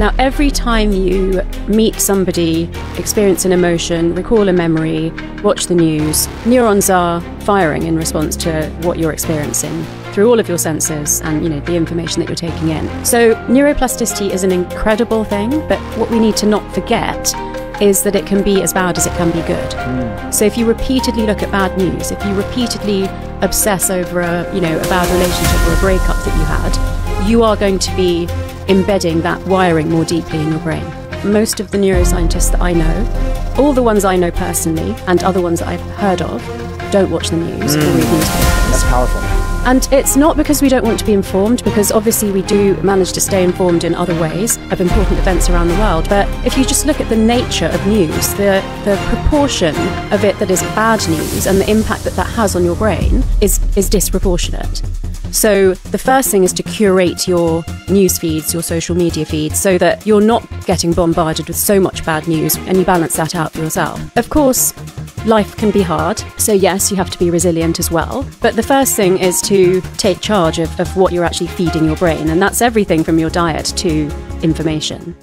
Now, every time you meet somebody, experience an emotion, recall a memory, watch the news, neurons are firing in response to what you're experiencing through all of your senses and you know the information that you're taking in. So neuroplasticity is an incredible thing, but what we need to not forget is that it can be as bad as it can be good. Mm. So if you repeatedly look at bad news, if you repeatedly obsess over a you know a bad relationship or a breakup that you had, you are going to be embedding that wiring more deeply in your brain. Most of the neuroscientists that I know, all the ones I know personally and other ones that I've heard of, don't watch the news mm. or read newspapers. That's powerful. And it's not because we don't want to be informed, because obviously we do manage to stay informed in other ways of important events around the world. But if you just look at the nature of news, the, the proportion of it that is bad news and the impact that that has on your brain is, is disproportionate. So the first thing is to curate your news feeds, your social media feeds, so that you're not getting bombarded with so much bad news and you balance that out for yourself. Of course, life can be hard, so yes, you have to be resilient as well. But the first thing is to take charge of, of what you're actually feeding your brain, and that's everything from your diet to information.